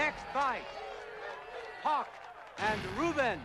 Next fight, Hawk and Ruben.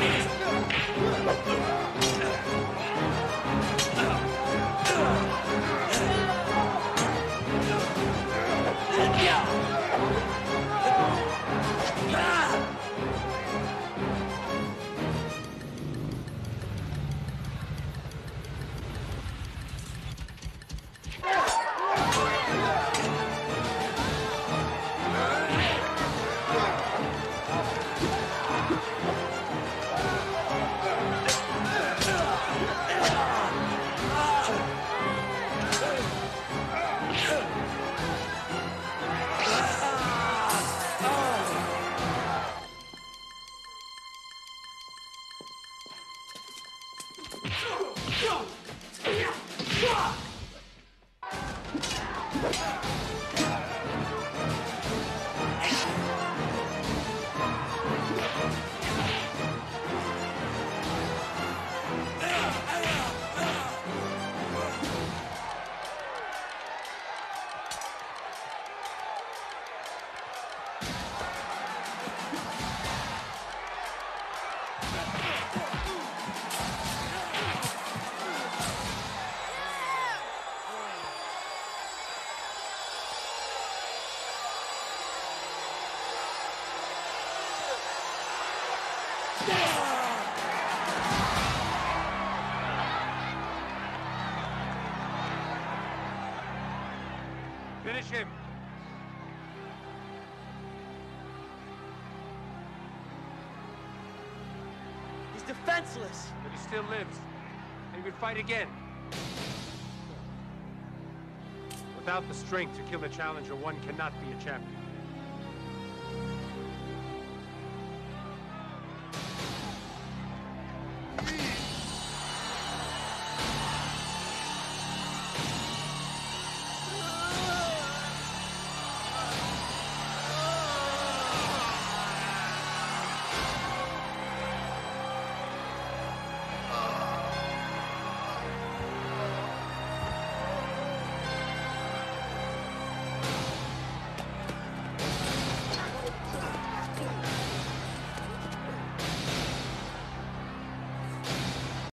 Let's go. Yeah! Finish him. He's defenseless. But he still lives. And he could fight again. Without the strength to kill a challenger, one cannot be a champion.